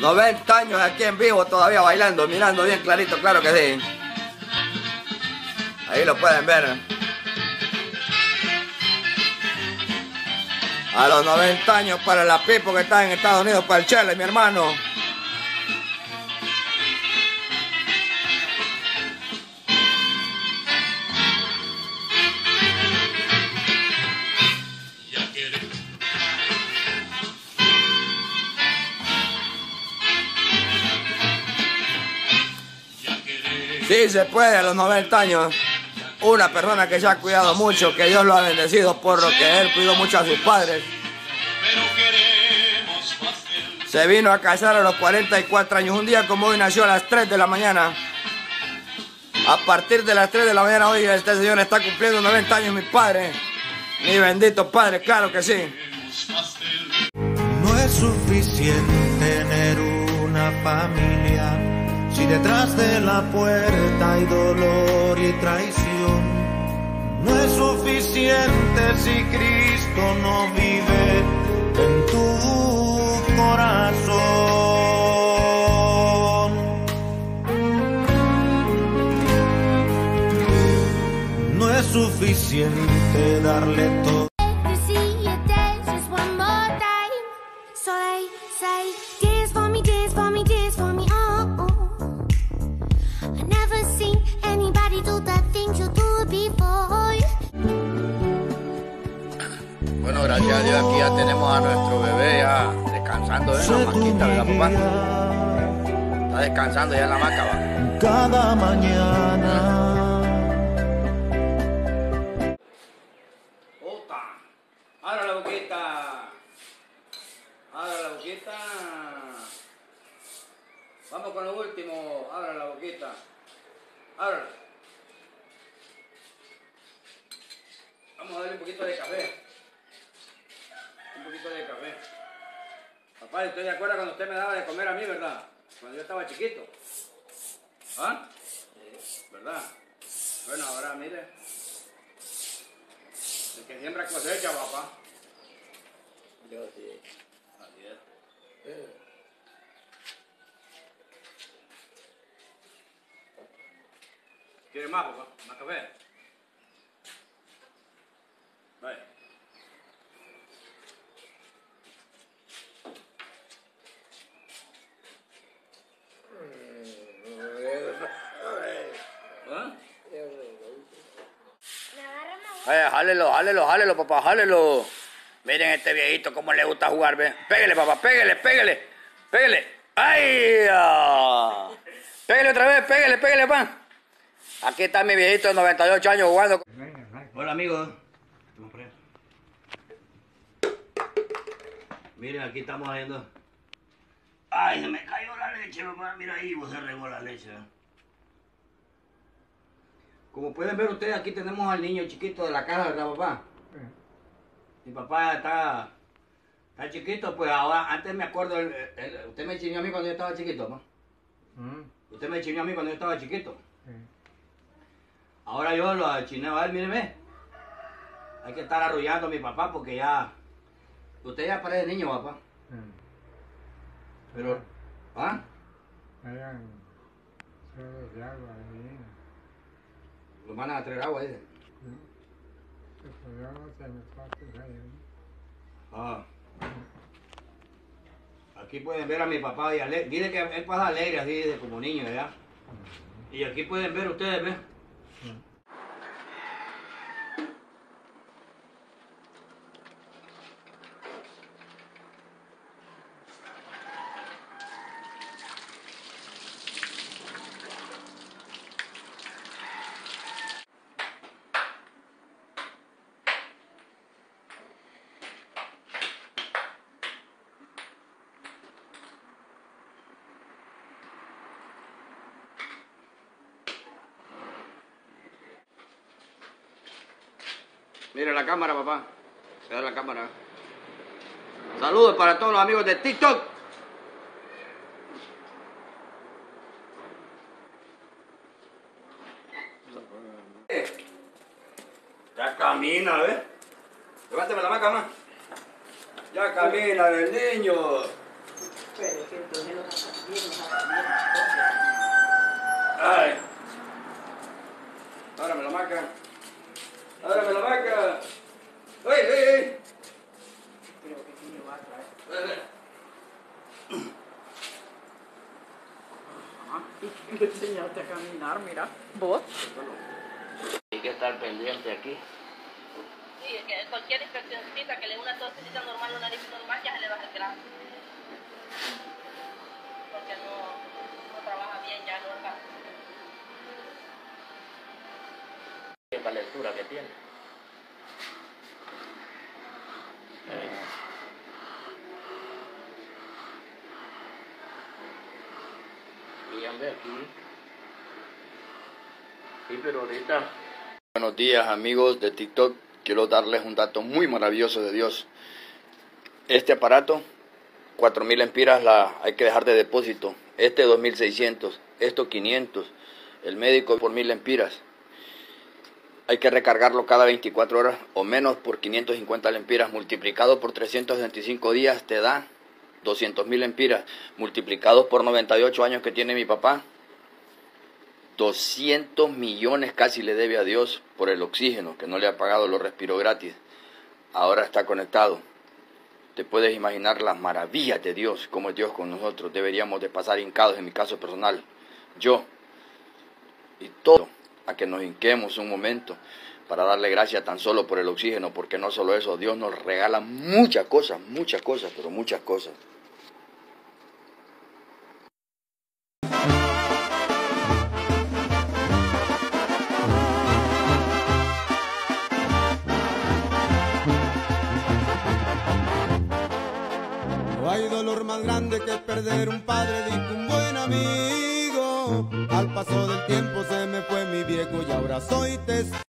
90 años aquí en vivo todavía bailando, mirando bien clarito, claro que sí. Ahí lo pueden ver. A los 90 años para la Pipo que está en Estados Unidos, para el Chile, mi hermano. Sí, se puede a los 90 años. Una persona que se ha cuidado mucho, que Dios lo ha bendecido por lo que él cuidó mucho a sus padres. Se vino a casar a los 44 años. Un día como hoy nació a las 3 de la mañana. A partir de las 3 de la mañana hoy este señor está cumpliendo 90 años, mi padre. Mi bendito padre, claro que sí. No es suficiente tener una familia si detrás de la puerta hay dolor y traición. No es suficiente si Cristo no vive en tu corazón. No es suficiente darle todo. Ya tenemos a nuestro bebé ya descansando en la maquita, ¿verdad, papá? Está descansando ya en la maca, va. cada mañana. Puta. Abra la boquita. Abra la boquita. Vamos con lo último. Abra la boquita. Ábrala. Vamos a darle un poquito de café. Un poquito de café. Papá, ¿usted se acuerda cuando usted me daba de comer a mí, verdad? Cuando yo estaba chiquito. ¿Ah? ¿Verdad? Bueno, ahora mire. El que siembra cosecha, papá. Yo sí. Así es. ¿Quiere más, papá? ¿Más café? Vaya. ¿Ah? Eh, jálelo, jálelo, jálelo, papá, jálelo. Miren este viejito cómo le gusta jugar, ve. Pégale, papá, pégale, pégale, pégale. ¡Ay! Pégale otra vez, pégale, pégale, papá. Aquí está mi viejito de 98 años jugando. Hola, amigos. Miren, aquí estamos haciendo. ¡Ay, se me cayó la leche, papá! Mira ahí, vos se regó la leche. Como pueden ver ustedes, aquí tenemos al niño chiquito de la casa, ¿verdad, papá? Mi papá está, está chiquito, pues ahora, antes me acuerdo, usted me chineó a mí cuando yo estaba chiquito, ¿no? Usted me chineó a mí cuando yo estaba chiquito. Ahora yo lo chineo a él, míreme. Hay que estar arrullando a mi papá porque ya... Usted ya parece niño, papá. Pero... ¿Ah? Lo van a traer agua, dice. Ah. Aquí pueden ver a mi papá y alegre. Dice que él pasa alegre así como niño, ¿verdad? Y aquí pueden ver ustedes, ¿ven? Mira la cámara, papá. Se la cámara. Saludos para todos los amigos de TikTok. Ya camina, ¿eh? Levántame la maca, más. Ya camina el niño. Ay. Párame la maca. Ábrame la maca. ¡Ey, ey, ey! Creo que sí me va a traer. Ah, y me enseñaste a caminar, mira. ¿Vos? Hay que estar pendiente aquí. Sí, es que cualquier infeccióncita que le dé una tosecita normal, una nariz normal, ya se le baja el grado. Porque no La lectura que tiene. Díganme aquí. Sí, pero ahorita. Buenos días, amigos de TikTok. Quiero darles un dato muy maravilloso de Dios. Este aparato, 4000 empiras la hay que dejar de depósito. Este 2600, esto 500. El médico por 1000 empiras. Hay que recargarlo cada 24 horas o menos por 550 lempiras multiplicado por 325 días te da 200 mil lempiras multiplicado por 98 años que tiene mi papá. 200 millones casi le debe a Dios por el oxígeno que no le ha pagado, lo respiró gratis. Ahora está conectado. Te puedes imaginar las maravillas de Dios, como es Dios con nosotros. Deberíamos de pasar hincados en mi caso personal. Yo y todo a que nos hinquemos un momento para darle gracias tan solo por el oxígeno, porque no solo eso, Dios nos regala muchas cosas, muchas cosas, pero muchas cosas. Más grande que perder un padre, dijo un buen amigo. Al paso del tiempo se fue mi viejo y ahora soy testigo.